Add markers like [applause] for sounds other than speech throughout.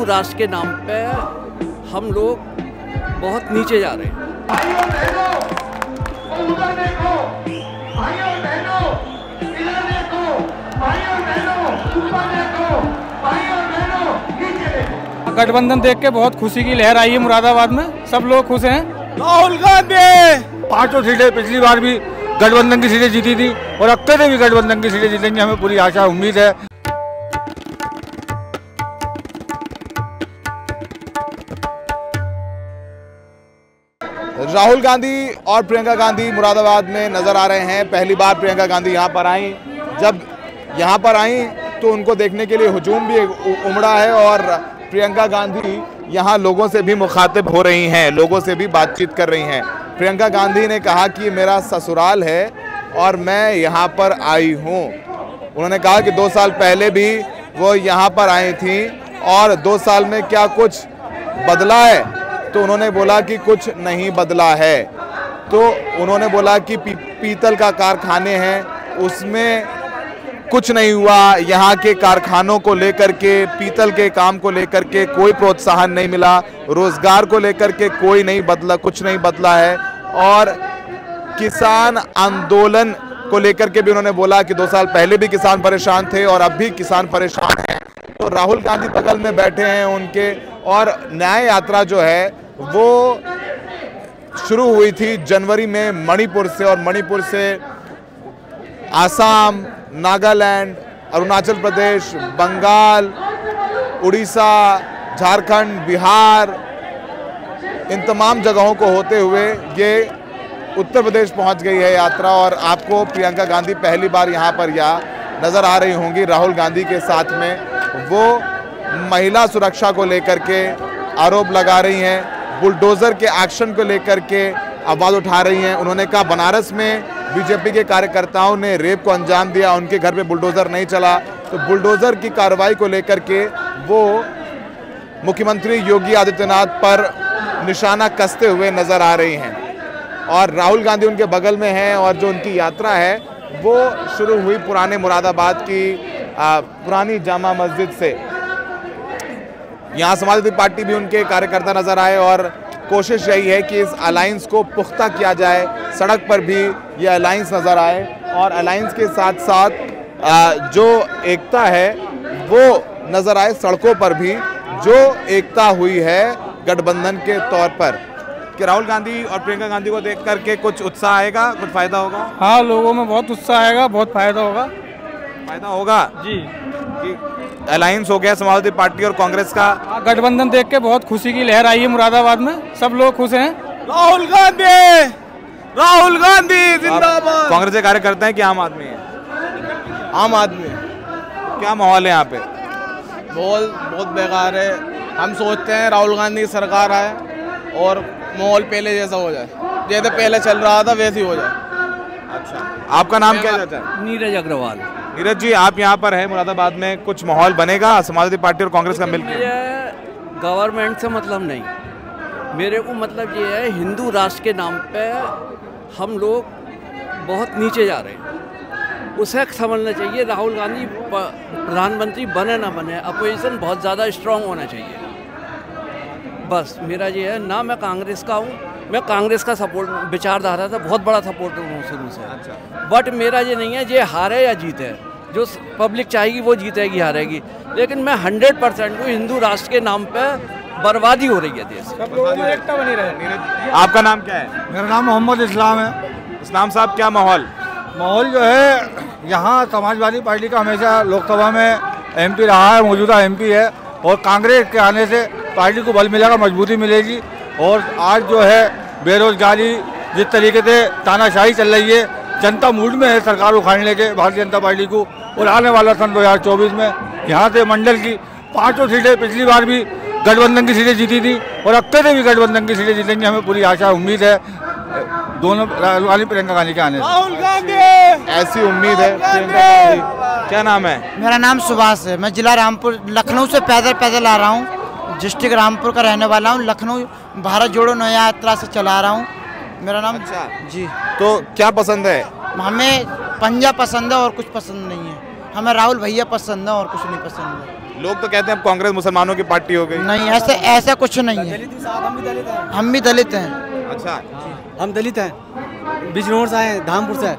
हिंदू राष्ट्र के नाम पे हम लोग बहुत नीचे जा रहे हैं। भाइयों बहनों उधर देखो भाइयों बहनों इधर देखो भाइयों बहनों ऊपर देखो भाइयों बहनों नीचे देखो। गठबंधन देख के बहुत खुशी की लहर आई है मुरादाबाद में। सब लोग खुश हैं। राहुल गांधी! पाँचों सीटें पिछली बार भी गठबंधन की सीटें जीती थी और अब भी गठबंधन की सीटें जीतेंगे हमें पूरी आशा उम्मीद है। राहुल गांधी और प्रियंका गांधी मुरादाबाद में नज़र आ रहे हैं। पहली बार प्रियंका गांधी यहाँ पर आई। जब यहाँ पर आई तो उनको देखने के लिए हुजूम भी उमड़ा है और प्रियंका गांधी यहाँ लोगों से भी मुखातिब हो रही हैं, लोगों से भी बातचीत कर रही हैं। प्रियंका गांधी ने कहा कि मेरा ससुराल है और मैं यहाँ पर आई हूँ। उन्होंने कहा कि दो साल पहले भी वो यहाँ पर आई थी और दो साल में क्या कुछ बदला है? तो उन्होंने बोला कि कुछ नहीं बदला है। तो उन्होंने बोला कि पी, पीतल का कारखाने हैं उसमें कुछ नहीं हुआ। यहाँ के कारखानों को लेकर के पीतल के काम को लेकर के कोई प्रोत्साहन नहीं मिला। रोज़गार को लेकर के कोई नहीं बदला कुछ नहीं बदला है। और किसान आंदोलन को लेकर के भी उन्होंने बोला कि दो साल पहले भी किसान परेशान थे और अब भी किसान परेशान हैं। तो राहुल गांधी बगल में बैठे हैं उनके और न्याय यात्रा जो है वो शुरू हुई थी जनवरी में मणिपुर से और मणिपुर से आसाम, नागालैंड, अरुणाचल प्रदेश, बंगाल, उड़ीसा, झारखंड, बिहार, इन तमाम जगहों को होते हुए ये उत्तर प्रदेश पहुँच गई है यात्रा और आपको प्रियंका गांधी पहली बार यहाँ पर या नज़र आ रही होंगी राहुल गांधी के साथ में। वो महिला सुरक्षा को लेकर के आरोप लगा रही हैं, बुलडोज़र के एक्शन को लेकर के आवाज़ उठा रही हैं। उन्होंने कहा, बनारस में बीजेपी के कार्यकर्ताओं ने रेप को अंजाम दिया, उनके घर पे बुलडोज़र नहीं चला। तो बुलडोज़र की कार्रवाई को लेकर के वो मुख्यमंत्री योगी आदित्यनाथ पर निशाना कसते हुए नज़र आ रही हैं। और राहुल गांधी उनके बगल में हैं और जो उनकी यात्रा है, वो शुरू हुई पुराने मुरादाबाद की पुरानी जामा मस्जिद से। यहाँ समाजवादी पार्टी भी उनके कार्यकर्ता नज़र आए और कोशिश यही है कि इस अलायंस को पुख्ता किया जाए। सड़क पर भी ये अलायंस नज़र आए और अलायंस के साथ साथ जो एकता है, वो नज़र आए सड़कों पर भी, जो एकता हुई है गठबंधन के तौर पर। कि राहुल गांधी और प्रियंका गांधी को देख करके कुछ उत्साह आएगा, कुछ फ़ायदा होगा? हाँ लोगों में बहुत उत्साह आएगा, बहुत फ़ायदा होगा। फ़ायदा होगा जी। अलायंस हो गया समाजवादी पार्टी और कांग्रेस का। गठबंधन देख के बहुत खुशी की लहर आई है मुरादाबाद में। सब लोग खुश हैं। राहुल गांधी! राहुल गांधी जिंदाबाद! कांग्रेस के कार्यकर्ता हैं कि आम आदमी है? आम आदमी क्या माहौल है यहाँ पे? माहौल बहुत बेकार है। हम सोचते हैं राहुल गांधी की सरकार आए और माहौल पहले जैसा हो जाए। जैसे पहले चल रहा था वैसे ही हो जाए। अच्छा। आपका नाम क्या जाता है? नीरज अग्रवाल। नीरज जी आप यहाँ पर हैं मुरादाबाद में कुछ माहौल बनेगा? समाजवादी पार्टी और कांग्रेस का मिलकर। गवर्नमेंट से मतलब नहीं। मेरे को मतलब ये है हिंदू राष्ट्र के नाम पे हम लोग बहुत नीचे जा रहे हैं। उसे समझना चाहिए राहुल गांधी प्रधानमंत्री बने ना बने अपोजिशन बहुत ज़्यादा स्ट्रांग होना चाहिए। बस मेरा ये है ना मैं कांग्रेस का हूँ मैं कांग्रेस का सपोर्ट विचारधारा था बहुत बड़ा सपोर्टर हूँ शुरू से बट मेरा ये नहीं है ये हारे या जीते जो पब्लिक चाहेगी वो जीतेगी हारेगी। लेकिन मैं हंड्रेड परसेंट हूँ हिंदू राष्ट्र के नाम पर बर्बादी हो रही है देश की। सब लोगों में एकता बनी रहे। आपका नाम क्या है? मेरा नाम मोहम्मद इस्लाम है। इस्लाम साहब क्या माहौल? माहौल जो है यहाँ समाजवादी पार्टी का हमेशा लोकसभा में एमपी रहा है मौजूदा एमपी है। और कांग्रेस के आने से पार्टी को बल मिलेगा मजबूती मिलेगी। और आज जो है बेरोजगारी जिस तरीके से तानाशाही चल रही है जनता मूड में है सरकार उखाड़ने के भारतीय जनता पार्टी को और आने वाला सन 2024 में यहाँ से मंडल की पाँचों सीटें पिछली बार भी गठबंधन की सीटें जीती थी और अब तक भी गठबंधन की सीटें जीतेंगे हमें पूरी आशा उम्मीद है। दोनों राहुल गांधी प्रियंका गांधी के आने से। ऐसी उम्मीद है प्रियंका गांधी क्या नाम है? मेरा नाम सुभाष है। मैं जिला रामपुर लखनऊ से पैदल पैदल आ रहा हूँ। डिस्ट्रिक्ट रामपुर का रहने वाला हूँ। लखनऊ भारत जोड़ो नया यात्रा से चला रहा हूँ। मेरा नाम अच्छा। जी। तो क्या पसंद है? हमें पंजा पसंद है और कुछ पसंद नहीं है। हमें राहुल भैया पसंद है और कुछ नहीं पसंद है। लोग तो कहते हैं अब कांग्रेस मुसलमानों की पार्टी हो गई। नहीं ऐसे ऐसा कुछ नहीं है। हम भी दलित हैं। अच्छा। हम दलित हैं। बिजनौर से आए धामपुर से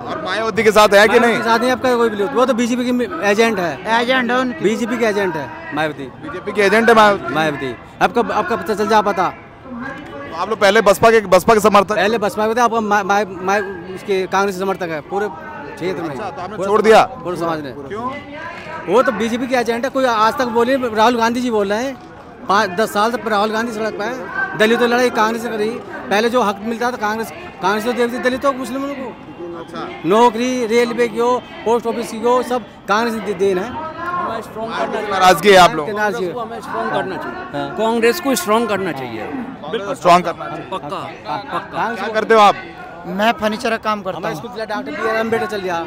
और मायावती के साथ है कि नहीं? साथ नहीं आपका कोई भी वो तो बीजेपी की एजेंट है। एजेंट है बीजेपी के एजेंट है। मायावती। बीजेपी के एजेंट है मायावती? आपका आपका पता चल जा पता। तो आप लोग पहले बसपा के बसपा के समर्थक? पहले बसपा में थे आपका मा, मा, मा, उसके कांग्रेस के समर्थक है। पूरे क्षेत्र में। अच्छा, तो आपने छोड़ दिया? पूरे समाज ने। क्यों? वो तो बीजेपी के एजेंट है कोई आज तक बोले राहुल गांधी जी बोल रहे हैं। पाँच दस साल तक राहुल गांधी सड़क पे है। दलितों लड़ाई कांग्रेस से करी। पहले जो हक मिलता था कांग्रेस कांग्रेस तो देती दलितों को मुस्लिमों को। अच्छा नौकरी रेलवे की हो पोस्ट ऑफ़िस की हो सब कांग्रेस की देन है। नाराज़गी है आप लोग कांग्रेस को हमें स्ट्रॉन्ग करना चाहिए। कांग्रेस को स्ट्रॉन्ग करना चाहिए। स्ट्रॉन्ग करना पक्का पक्का। क्या करते हो आप? मैं फर्नीचर का काम करता हूँ। डॉक्टर बी आर अंबेडकर चल गया।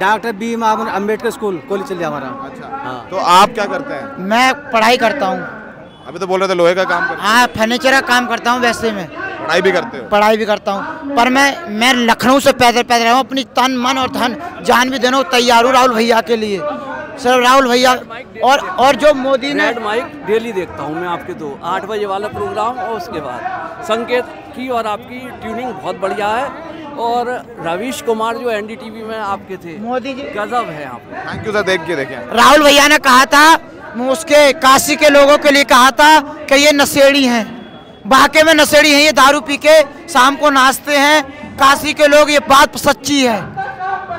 Doctor B M Ambedkar school college चल गया हमारा। हाँ। तो आप क्या करते हैं? मैं पढ़ाई करता हूँ। अभी तो बोल रहे थे लोहे का काम हाँ फर्नीचर का काम करता हूँ वैसे में। हो पढ़ाई भी करते हो? पढ़ाई भी करता हूँ। पर मैं मैं लखनऊ से पैदल पैदल आया हूँ। अपनी तन मन और धन जान भी देना तैयार हूँ राहुल भैया के लिए। सर राहुल भैया और और जो मोदी ने माइक डेली देखता हूँ मैं आपके दो। आठ बजे वाला प्रोग्राम और उसके बाद। संकेत की और आपकी ट्यूनिंग बहुत बढ़िया है। और रवीश कुमार जो एनडीटीवी में आपके थे मोदी जी गजब है आप। थैंक यू सर देख के देखें राहुल भैया ने कहा था उसके काशी के लोगों के लिए कहा था कि ये नशेड़ी हैं। बाके में नशेड़ी हैं ये दारू पी के शाम को नाचते हैं। काशी के लोग ये बात सच्ची है।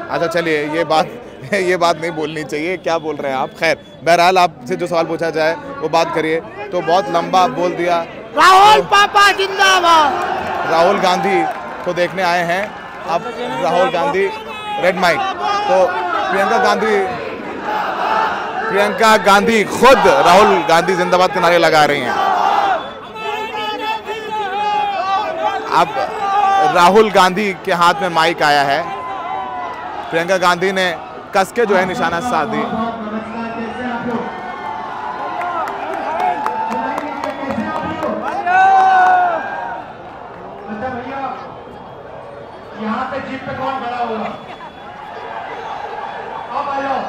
अच्छा चलिए ये बात [laughs] ये बात नहीं बोलनी चाहिए। क्या बोल रहे हैं आप? खैर बहरहाल आपसे जो सवाल पूछा जाए वो बात करिए। तो बहुत लंबा बोल दिया। राहुल पापा जिंदाबाद। राहुल गांधी को देखने आए हैं। अब राहुल गांधी रेड माइक तो प्रियंका गांधी प्रियंका गांधी खुद राहुल गांधी जिंदाबाद के नारे लगा रही हैं। अब राहुल गांधी के हाथ में माइक आया है। प्रियंका गांधी ने कस के जो है निशाना साध दी। यहाँ पे जीप पे कौन खड़ा होगा? आप आ जाओ।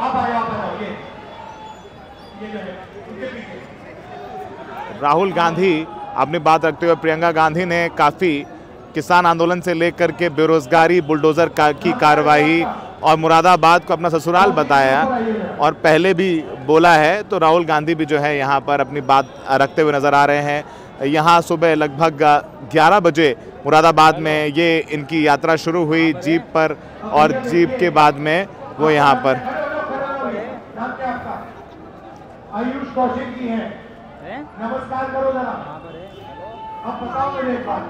आप आ जाओ आप आ जाओ। ये ये जो है राहुल गांधी अपनी बात रखते हुए प्रियंका गांधी ने काफ़ी किसान आंदोलन से लेकर के बेरोजगारी बुलडोजर का, की कार्रवाई और मुरादाबाद को अपना ससुराल बताया और पहले भी बोला है तो राहुल गांधी भी जो है यहाँ पर अपनी बात रखते हुए नज़र आ रहे हैं। यहाँ सुबह लगभग 11 बजे मुरादाबाद में ये इनकी यात्रा शुरू हुई जीप पर और जीप के बाद में वो यहाँ पर। आयुष कौशिक जी हैं। नमस्कार करो जरा। अब बताओ मुझे एक बात।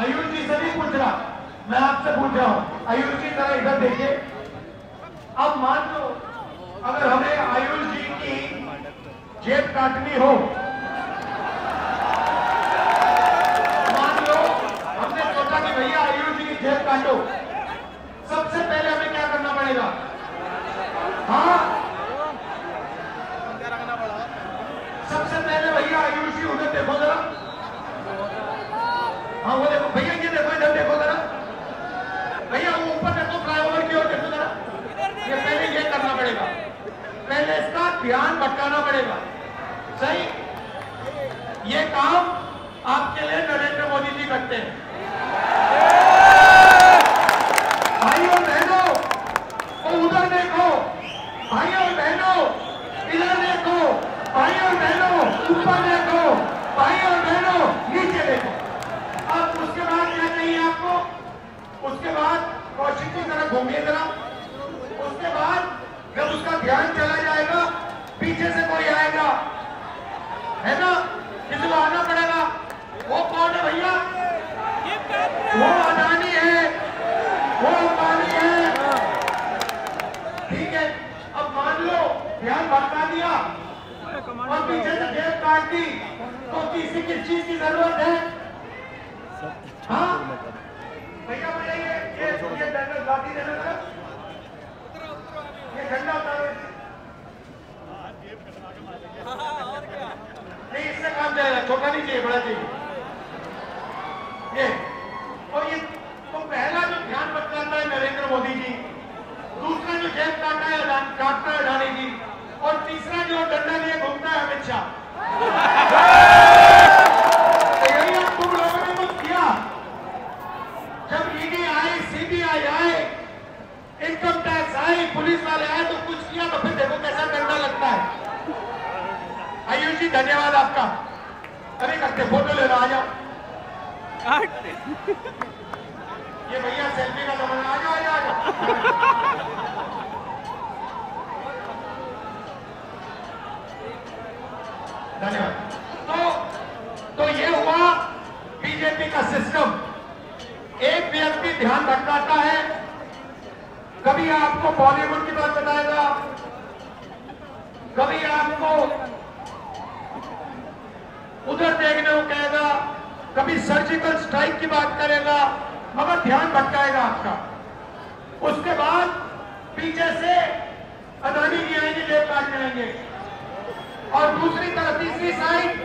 आयुष जी से नहीं पूछ रहा। मैं आपसे पूछ रहा हूँ। आयुष जी जरा इधर देखिए। अब मान लो अगर हमें आयुष जी की जेब काटनी हो। मान लो हमने सोचा कि भैया आयुष जी की जेब काटो। सबसे पहले हमें क्या करना पड़ेगा? हाँ सबसे पहले जरा हाँ भैया देखो, इधर देखो की ओर देखो जरा। करना पड़ेगा। पहले ध्यान भटकाना पड़ेगा। सही? काम आपके लिए नरेंद्र मोदी जी करते हैं। भाइयों, बहनों, वो उधर देखो। भाइयों, बहनों, इधर देखो। भाइयों, बहनों ऊपर देखो भाइयों बहनों, नीचे देखो। अब उसके बाद क्या चाहिए आपको? उसके बाद कौशिक की तरह घूमिए जरा। उसके बाद जब उसका ध्यान चला जाएगा, पीछे से कोई आएगा, है ना? किसी को आना पड़ेगा। वो कौन है भैया? वो अडानी है। वो अंबानी है। ठीक है, अब मान लो, ध्यान भटका दिया। और पीछे से जेब काट दी तो किसी किस चीज़ की ज़रूरत है भैया भैया ये ये ये बैनर लाठी देना जरा ये झंडा उतारो नहीं इससे काम जाएगा छोटा नहीं चाहिए बड़ा चाहिए ये और ये तो पहला जो ध्यान भटकाता है नरेंद्र मोदी जी जो जेब काटा है अडान- काटता है अडानी जी और तीसरा जो डंडा लिए घूमता है अमित शाह तो यही अब तुम लोगों ने कुछ किया जब ईडी आई सीबीआई आए इनकम टैक्स आई पुलिस वाले आए तो कुछ किया तो फिर देखो कैसा डंडा लगता है आयुष जी धन्यवाद आपका अरे करते फ़ोटो ले लो आ जाओ ये भैया सेल्फी का जमाना आ जाओ आ धन्यवाद। तो तो ये हुआ, बीजेपी का सिस्टम एक व्यक्ति ध्यान भटकाता है, कभी आपको बॉलीवुड की बात बताएगा कभी आपको उधर देखने को कहेगा कभी सर्जिकल स्ट्राइक की बात करेगा, मगर ध्यान भटकाएगा आपका। उसके बाद पीछे से अदानी जी आएँगे जेब काट जाएँगे और दूसरी तरफ़, तीसरी साइड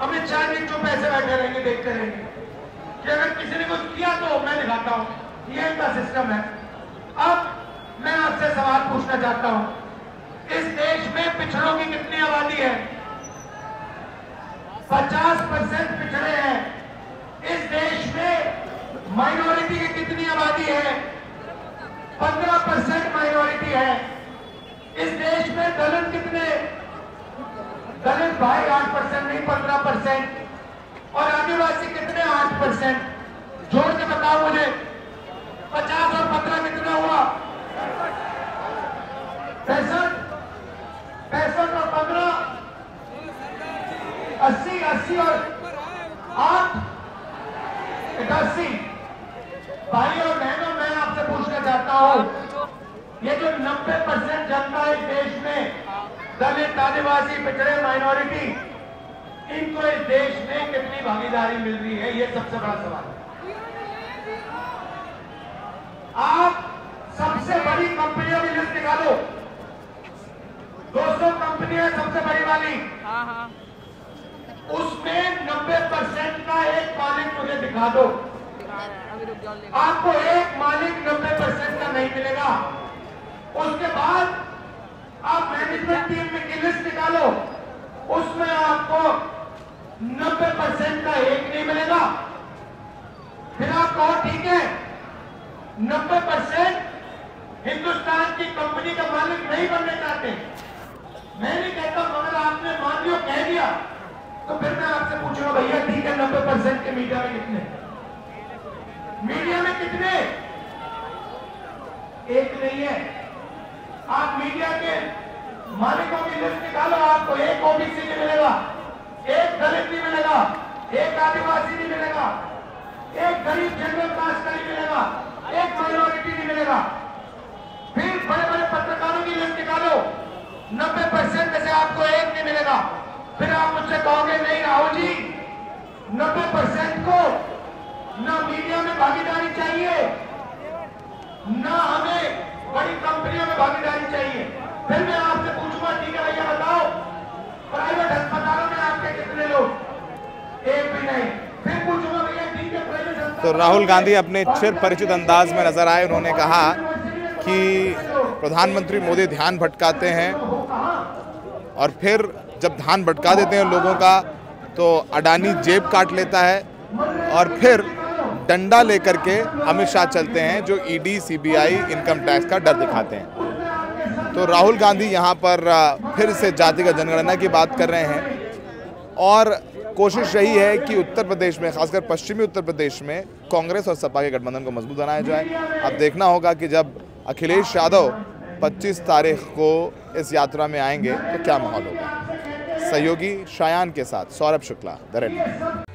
अमित शाह जी जो पैसे बैठे रहेंगे, देखते रहेंगे। कि अगर किसी ने कुछ किया तो मैं दिखाता हूँ। ये इनका सिस्टम है। अब मैं आपसे सवाल पूछना चाहता हूँ। इस देश में पिछड़ों की कितनी आबादी है 50 परसेंट पिछड़े हैं इस देश में माइनॉरिटी की कितनी आबादी है 15 परसेंट माइनॉरिटी है। इस देश में दलित कितने? दलित भाई आठ परसेंट, नहीं 15 परसेंट। और आदिवासी कितने? आठ परसेंट। जोड़ के बताओ मुझे। 50 और 15 कितना हुआ? पैंसठ पैंसठ और पंद्रह अस्सी अस्सी और आठ इक्यासी भाई और बहनों मैं आपसे पूछना चाहता हूँ ये जो 90 परसेंट जनता इस देश में दलित आदिवासी पिछड़े माइनॉरिटी इनको इस देश में कितनी भागीदारी मिल रही है ये सबसे बड़ा सवाल है। आप सबसे बड़ी कंपनियों की लिस्ट निकालो। 200 कंपनियाँ सबसे बड़ी वाली। उसमें 90 परसेंट का एक मालिक मुझे दिखा दो। आपको एक मालिक 90 परसेंट का नहीं मिलेगा। उसके बाद आप मैनेजमेंट टीम में की लिस्ट निकालो। उसमें आपको 90 परसेंट का एक नहीं मिलेगा। फिर आप कहो, ठीक है 90 परसेंट हिंदुस्तान की कंपनी का मालिक नहीं बनना चाहते। मैं नहीं कहता, मगर आपने मान लियो कह दिया। तो फिर मैं आपसे पूछूँगा, भैया, ठीक है, नब्बे परसेंट के मीडिया में कितने? मीडिया में कितने? एक नहीं है। आप मीडिया के मालिकों की लिस्ट निकालो, आपको एक ओबीसी नहीं मिलेगा। एक दलित नहीं मिलेगा, एक आदिवासी नहीं मिलेगा, एक गरीब जनरल कास्ट का नहीं मिलेगा, एक माइनॉरिटी नहीं मिलेगा। फिर बड़े बड़े पत्रकारों की लिस्ट निकालो। नब्बे परसेंट से आपको एक नहीं मिलेगा। फिर आप मुझसे कहोगे, नहीं राहुल जी, नब्बे परसेंट को ना मीडिया में भागीदारी चाहिए, ना हमें बड़ी कंपनियों में भागीदारी चाहिए। फिर मैं आपसे पूछूँगा ठीक है भैया बताओ। प्राइवेट अस्पतालों में आपके कितने लोग? एक भी नहीं। फिर पूछूँगा भैया ठीक है प्राइवेट तो राहुल गांधी अपने चिर परिचित अंदाज में नज़र आए उन्होंने कहा कि प्रधानमंत्री मोदी ध्यान भटकाते हैं। और फिर जब ध्यान भटका देते हैं लोगों का तो अडानी जेब काट लेता है। और फिर डंडा लेकर के अमित शाह चलते हैं जो ईडी सीबीआई इनकम टैक्स का डर दिखाते हैं। तो राहुल गांधी यहाँ पर फिर से जातिगत जनगणना की बात कर रहे हैं। और कोशिश रही है कि उत्तर प्रदेश में, खासकर पश्चिमी उत्तर प्रदेश में, कांग्रेस और सपा के गठबंधन को मज़बूत बनाया जाए। अब देखना होगा कि जब अखिलेश यादव 25 तारीख को इस यात्रा में आएँगे तो क्या माहौल होगा? सहयोगी शायान के साथ, सौरभ शुक्ला द रेड